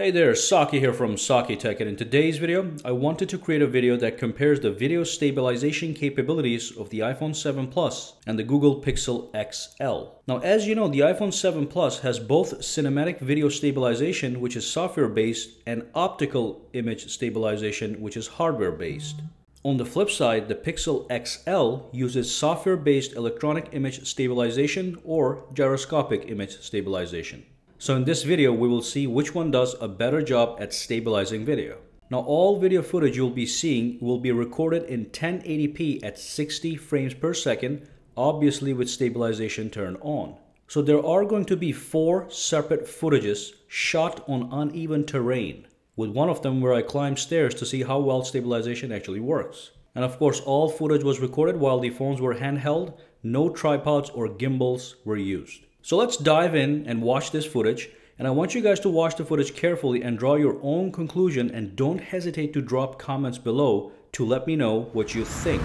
Hey there, Saki here from Saki Tech and in today's video, I wanted to create a video that compares the video stabilization capabilities of the iPhone 7 Plus and the Google Pixel XL. Now as you know, the iPhone 7 Plus has both cinematic video stabilization, which is software based, and optical image stabilization, which is hardware based. On the flip side, the Pixel XL uses software based electronic image stabilization or gyroscopic image stabilization. So in this video, we will see which one does a better job at stabilizing video. Now all video footage you'll be seeing will be recorded in 1080p at 60 frames per second, obviously with stabilization turned on. So there are going to be four separate footages shot on uneven terrain, with one of them where I climbed stairs to see how well stabilization actually works. And of course all footage was recorded while the phones were handheld, no tripods or gimbals were used. So let's dive in and watch this footage. And I want you guys to watch the footage carefully and draw your own conclusion and don't hesitate to drop comments below to let me know what you think.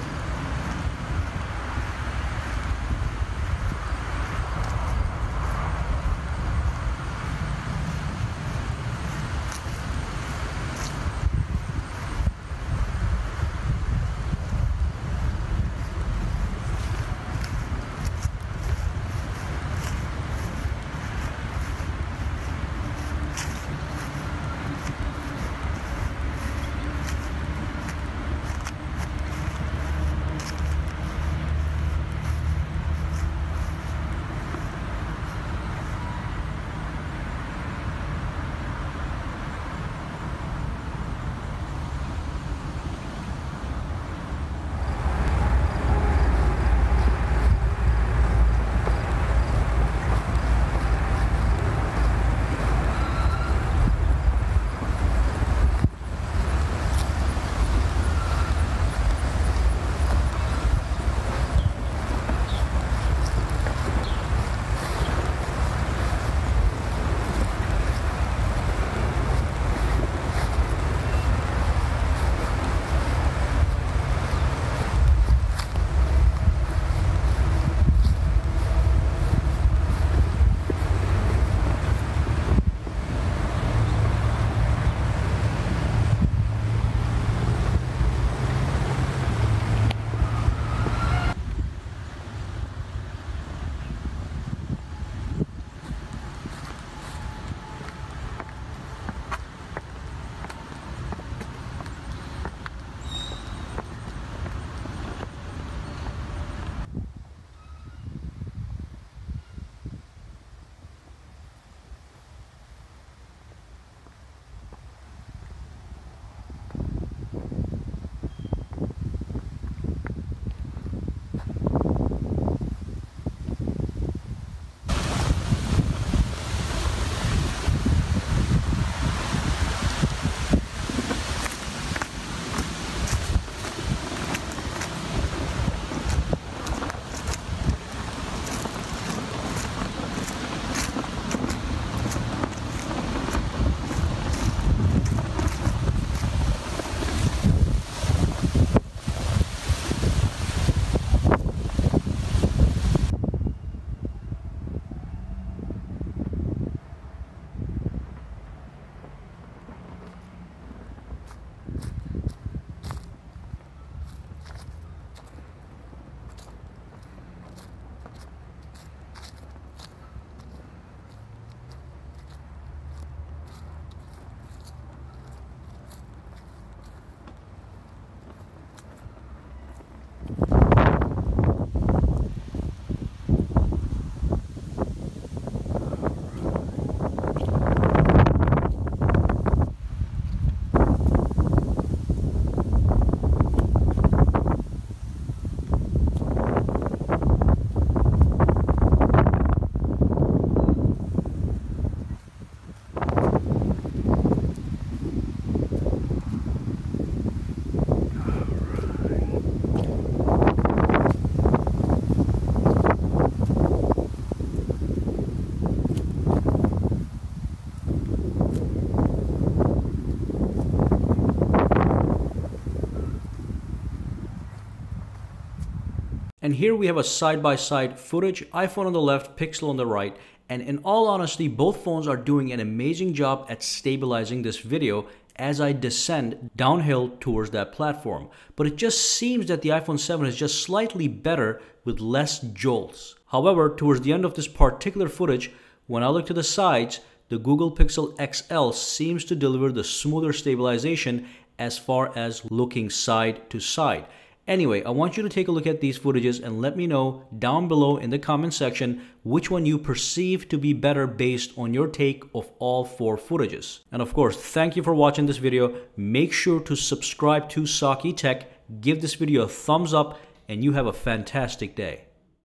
And here we have a side-by-side -side footage, iPhone on the left, Pixel on the right, And in all honesty, both phones are doing an amazing job at stabilizing this video as I descend downhill towards that platform. But it just seems that the iPhone 7 is just slightly better with less jolts. However, towards the end of this particular footage, when I look to the sides, the Google Pixel XL seems to deliver the smoother stabilization as far as looking side to side. Anyway, I want you to take a look at these footages and let me know down below in the comment section which one you perceive to be better based on your take of all four footages. And of course, thank you for watching this video. Make sure to subscribe to Saki Tech, give this video a thumbs up, and you have a fantastic day.